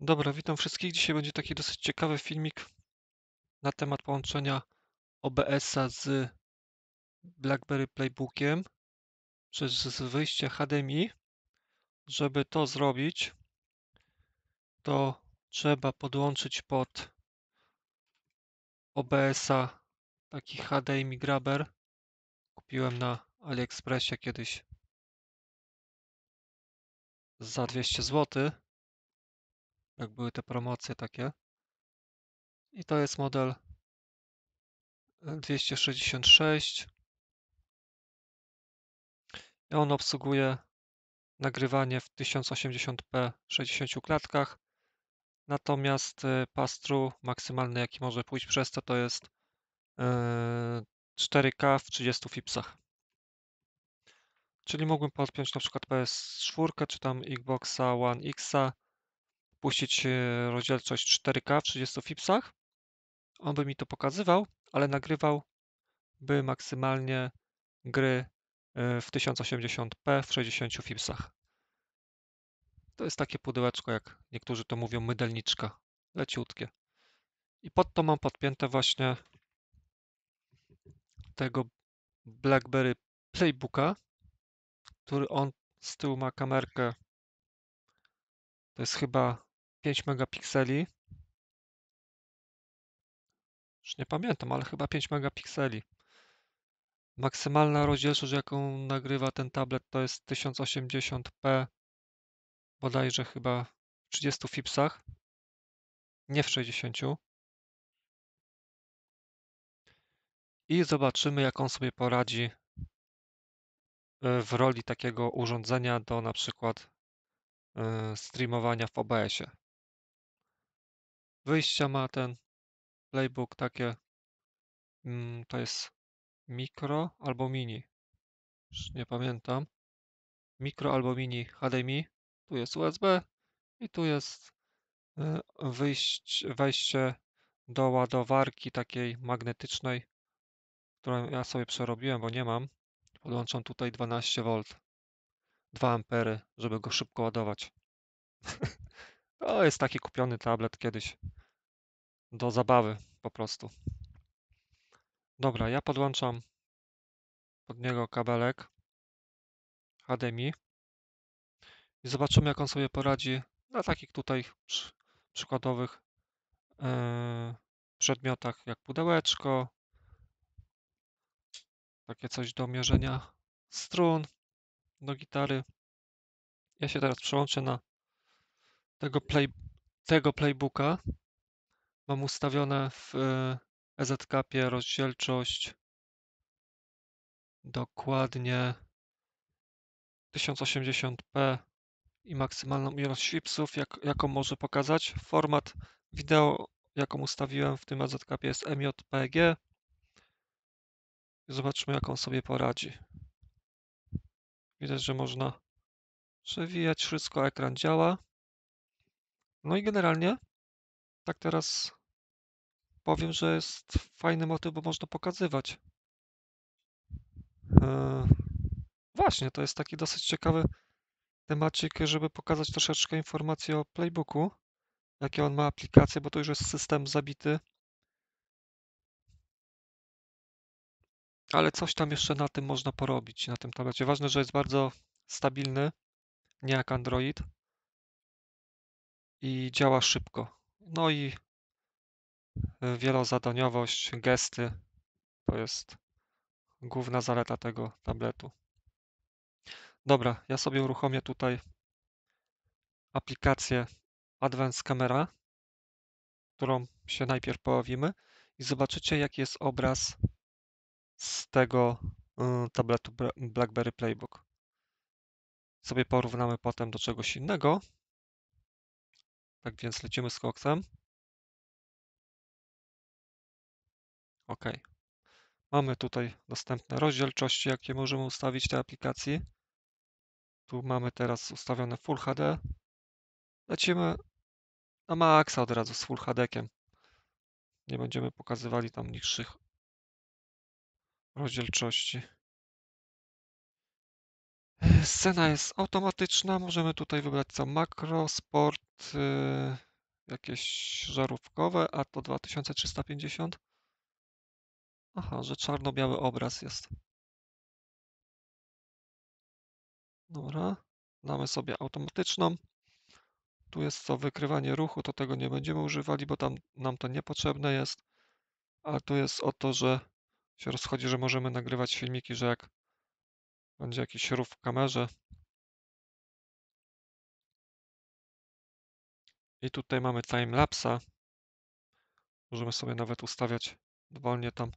Dobra, witam wszystkich. Dzisiaj będzie taki dosyć ciekawy filmik na temat połączenia OBS-a z BlackBerry Playbookiem przez wyjście HDMI. Żeby to zrobić, to trzeba podłączyć pod OBS-a taki HDMI grabber. Kupiłem na AliExpressie kiedyś za 200 zł. Jak były te promocje takie. I to jest model 266. I on obsługuje nagrywanie w 1080p 60 klatkach. Natomiast pass-through maksymalny jaki może pójść przez to to jest 4K w 30 fipsach. Czyli mógłbym podpiąć na przykład PS4 czy tam Xboxa One X, puścić rozdzielczość 4K w 30 fipsach. On by mi to pokazywał, ale nagrywał by maksymalnie gry w 1080p w 60 fipsach. To jest takie pudełeczko, jak niektórzy to mówią, mydelniczka, leciutkie. I pod to mam podpięte właśnie tego BlackBerry Playbooka, który on z tyłu ma kamerkę. To jest chyba 5 megapikseli. Już nie pamiętam, ale chyba 5 megapikseli. Maksymalna rozdzielczość, jaką nagrywa ten tablet, to jest 1080p, bodajże chyba w 30 fipsach, nie w 60. I zobaczymy, jak on sobie poradzi w roli takiego urządzenia do na przykład streamowania w OBS-ie. Wyjścia ma ten playbook takie, mm, to jest mikro albo mini, już nie pamiętam. Mikro albo mini HDMI, tu jest USB i tu jest wyjść, wejście do ładowarki takiej magnetycznej, którą ja sobie przerobiłem, bo nie mam. Podłączam tutaj 12V, 2 ampery, żeby go szybko ładować. To jest taki kupiony tablet kiedyś do zabawy po prostu. Dobra, ja podłączam pod niego kabelek HDMI i zobaczymy jak on sobie poradzi na takich tutaj przy, przykładowych yy, przedmiotach jak pudełeczko, takie coś do mierzenia strun do gitary. Ja się teraz przełączę na tego, play, tego playbooka. Mam ustawione w EZCAPie rozdzielczość dokładnie 1080p i maksymalną ilość chipsów, jak, jaką może pokazać. Format wideo, jaką ustawiłem w tym EZCAPie jest MJPG. Zobaczmy, jak on sobie poradzi. Widać, że można przewijać wszystko, ekran działa. No i generalnie, tak teraz powiem, że jest fajny motyw, bo można pokazywać. Eee, właśnie, to jest taki dosyć ciekawy temacik, żeby pokazać troszeczkę informacji o Playbooku, jakie on ma aplikacje, bo to już jest system zabity. Ale coś tam jeszcze na tym można porobić, na tym tablecie. Ważne, że jest bardzo stabilny, nie jak Android i działa szybko. No i wielozadaniowość, gesty to jest główna zaleta tego tabletu. Dobra, ja sobie uruchomię tutaj aplikację Advanced Camera, którą się najpierw połowimy i zobaczycie jaki jest obraz z tego y, tabletu BlackBerry Playbook. Sobie porównamy potem do czegoś innego. Tak więc lecimy z koksem. OK. Mamy tutaj dostępne rozdzielczości, jakie możemy ustawić tej aplikacji. Tu mamy teraz ustawione Full HD. Lecimy na maksa od razu z Full HD-kiem. Nie będziemy pokazywali tam niższych rozdzielczości. Scena jest automatyczna. Możemy tutaj wybrać co makro, sport, jakieś żarówkowe, a to 2350. Aha, że czarno-biały obraz jest. Dobra, damy sobie automatyczną. Tu jest co wykrywanie ruchu, to tego nie będziemy używali, bo tam nam to niepotrzebne jest. A tu jest o to, że się rozchodzi, że możemy nagrywać filmiki, że jak będzie jakiś ruch w kamerze. I tutaj mamy timelapsa. Możemy sobie nawet ustawiać dowolnie tam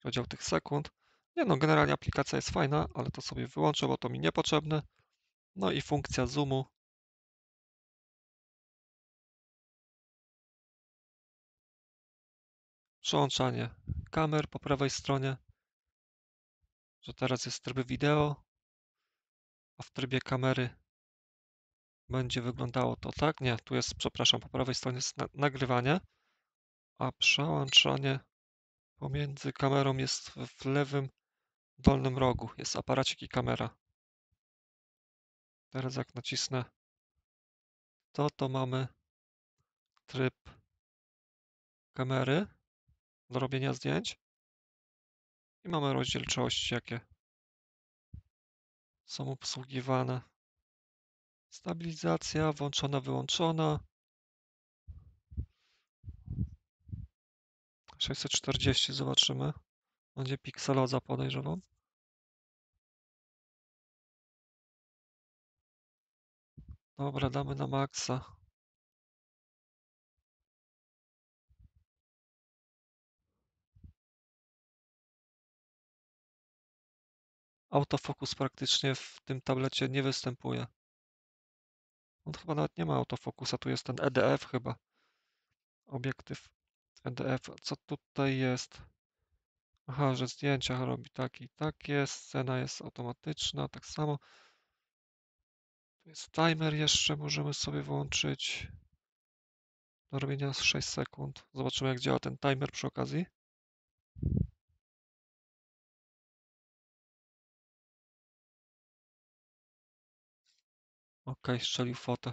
podział tych sekund. Nie no, generalnie aplikacja jest fajna, ale to sobie wyłączę, bo to mi niepotrzebne. No i funkcja zoomu. Przełączanie kamer po prawej stronie. Że teraz jest tryb wideo, a w trybie kamery będzie wyglądało to tak. Nie, tu jest, przepraszam, po prawej stronie jest na nagrywanie, a przełączanie pomiędzy kamerą jest w lewym dolnym rogu. Jest aparacik i kamera. Teraz jak nacisnę to, to mamy tryb kamery do robienia zdjęć i mamy rozdzielczości, jakie są obsługiwane. Stabilizacja włączona, wyłączona. 640 zobaczymy. Będzie pikseloza podejrzewam. Dobra, damy na maksa. Autofokus praktycznie w tym tablecie nie występuje. On chyba nawet nie ma autofokusa, tu jest ten EDF chyba. Obiektyw EDF. Co tutaj jest? Aha, że zdjęcia robi tak i tak jest. Scena jest automatyczna, tak samo. Tu jest timer jeszcze, możemy sobie włączyć do robienia z 6 sekund. Zobaczymy jak działa ten timer przy okazji. Ok, strzelił fotę.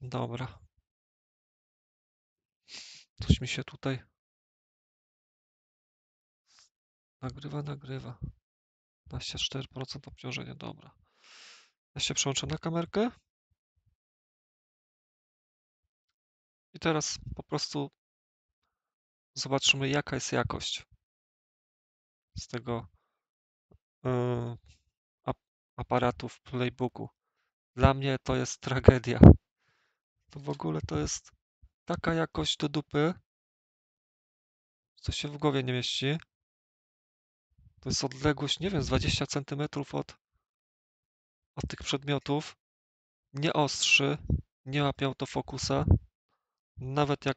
Dobra. Coś mi się tutaj nagrywa, nagrywa. 24% obciążenia, dobra. Ja się przełączę na kamerkę. I teraz po prostu zobaczymy jaka jest jakość z tego yy, aparatu w Playbooku. Dla mnie to jest tragedia. To w ogóle to jest taka jakość do dupy, co się w głowie nie mieści. To jest odległość, nie wiem, z 20 cm od, od tych przedmiotów. Nie ostrzy, nie łapie autofokusa. Nawet jak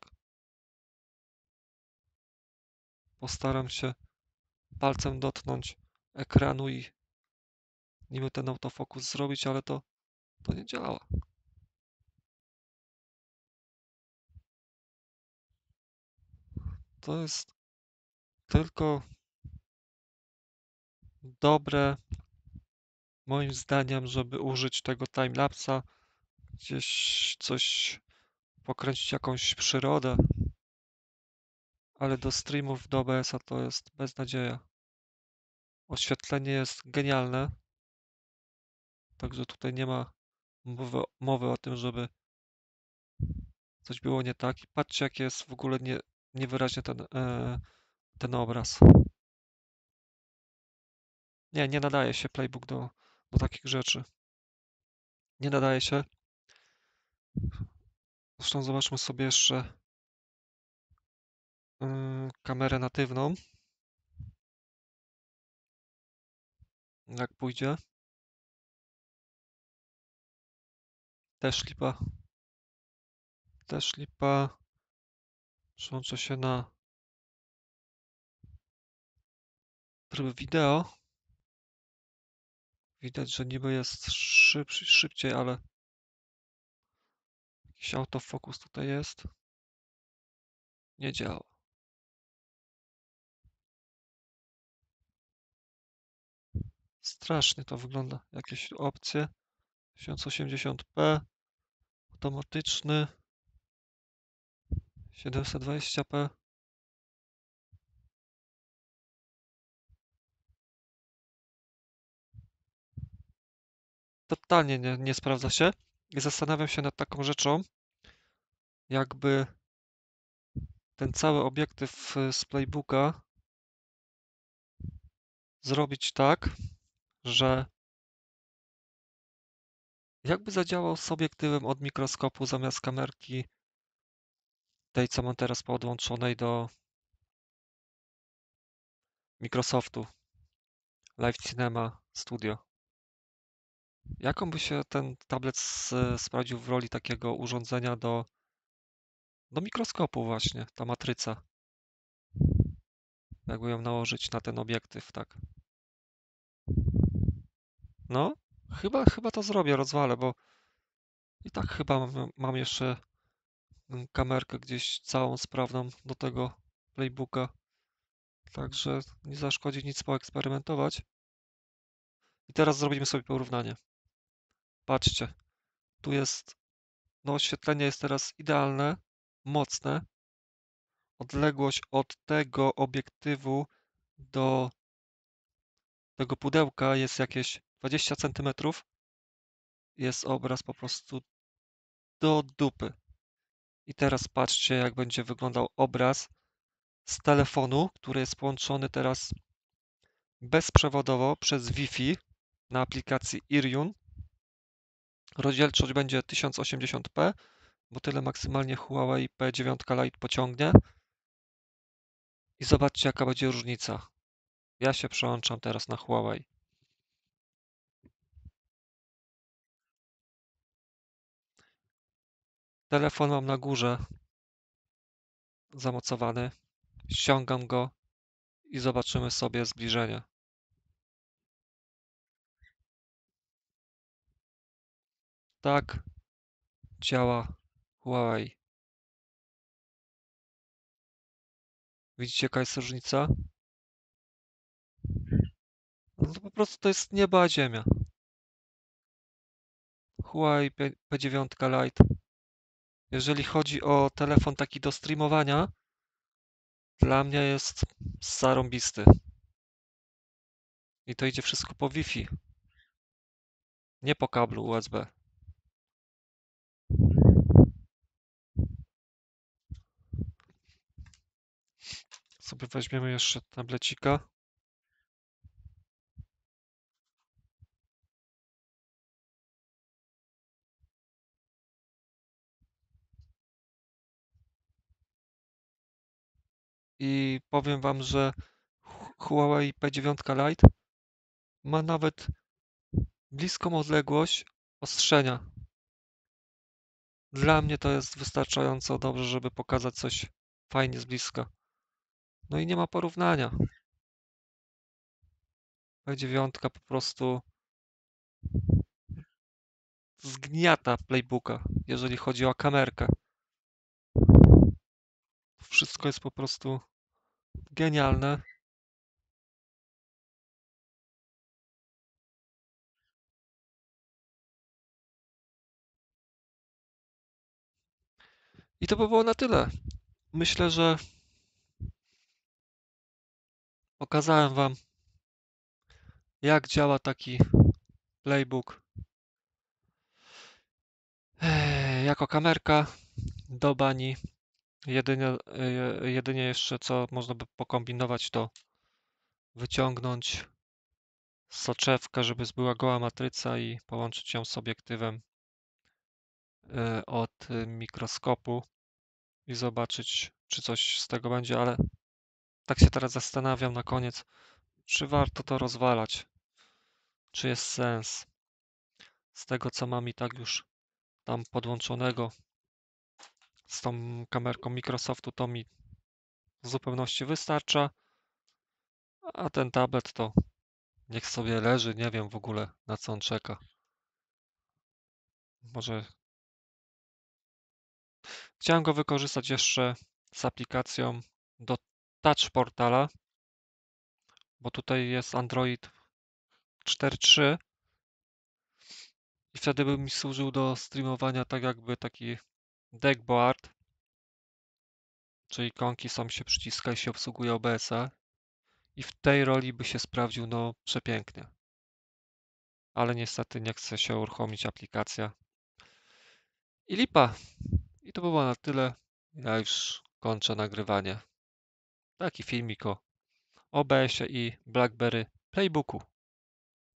postaram się palcem dotknąć ekranu i niby ten autofokus zrobić, ale to, to nie działa. To jest tylko dobre, moim zdaniem, żeby użyć tego timelapsa, gdzieś coś pokręcić jakąś przyrodę, ale do streamów do OBS-a to jest beznadzieja. Oświetlenie jest genialne, także tutaj nie ma mowy, mowy o tym, żeby coś było nie tak. I patrzcie, jak jest w ogóle nie, niewyraźnie ten, e, ten obraz. Nie, nie nadaje się Playbook do, do takich rzeczy. Nie nadaje się. Zresztą zobaczmy sobie jeszcze yy, kamerę natywną. Jak pójdzie. Też lipa. Też lipa. Przełączę się na tryb wideo. Widać, że niby jest szyb, szybciej, ale jakiś autofokus tutaj jest. Nie działa. Strasznie to wygląda. Jakieś opcje. 1080p. automatyczny 720p totalnie nie, nie sprawdza się i zastanawiam się nad taką rzeczą, jakby ten cały obiektyw y, z playbooka zrobić tak, że jakby zadziałał z obiektywem od mikroskopu zamiast kamerki tej, co mam teraz podłączonej do Microsoftu Live Cinema Studio. Jaką by się ten tablet sprawdził w roli takiego urządzenia do, do mikroskopu właśnie, ta matryca? Jakby ją nałożyć na ten obiektyw, tak. No, chyba, chyba to zrobię, rozwalę, bo i tak chyba mam, mam jeszcze mm, kamerkę gdzieś całą sprawną do tego playbooka. Także nie zaszkodzi nic poeksperymentować. I teraz zrobimy sobie porównanie. Patrzcie, tu jest, no oświetlenie jest teraz idealne, mocne. Odległość od tego obiektywu do tego pudełka jest jakieś 20 cm. Jest obraz po prostu do dupy. I teraz patrzcie, jak będzie wyglądał obraz z telefonu, który jest połączony teraz bezprzewodowo przez Wi-Fi na aplikacji Iriun. Rozdzielczość będzie 1080p, bo tyle maksymalnie Huawei P9 Lite pociągnie. I zobaczcie, jaka będzie różnica. Ja się przełączam teraz na Huawei. Telefon mam na górze zamocowany. Ściągam go i zobaczymy sobie zbliżenie. Tak działa Huawei. Widzicie, jaka jest różnica? No to po prostu to jest nieba a ziemia. Huawei P- P9 Lite. Jeżeli chodzi o telefon taki do streamowania, dla mnie jest zarąbisty. I to idzie wszystko po Wi-Fi. Nie po kablu USB. Sobie weźmiemy jeszcze tablecika. I powiem wam, że Hu- Huawei P9 Lite ma nawet bliską odległość ostrzenia. Dla mnie to jest wystarczająco dobrze, żeby pokazać coś fajnie z bliska. No i nie ma porównania. P9 po prostu zgniata playbooka, jeżeli chodzi o kamerkę. Wszystko jest po prostu genialne. I to by było na tyle. Myślę, że pokazałem Wam, jak działa taki playbook jako kamerka do bani. Jedynie, e, jedynie jeszcze co można by pokombinować, to wyciągnąć soczewkę, żeby była goła matryca i połączyć ją z obiektywem e, od e, mikroskopu i zobaczyć, czy coś z tego będzie, ale tak się teraz zastanawiam na koniec, czy warto to rozwalać, czy jest sens. Z tego, co mam i tak już tam podłączonego z tą kamerką Microsoftu, to mi w zupełności wystarcza, a ten tablet to niech sobie leży, nie wiem w ogóle na co on czeka. Może chciałem go wykorzystać jeszcze z aplikacją do Touch Portala, bo tutaj jest Android 4.3 I wtedy by mi służył do streamowania tak jakby taki deckboard, czyli ikonki są się przyciska i się obsługuje OBS-a. I w tej roli by się sprawdził no przepięknie. Ale niestety nie chce się uruchomić aplikacja. I lipa. I to by było na tyle. Ja już kończę nagrywanie. Taki filmik o OBS-ie i BlackBerry Playbooku.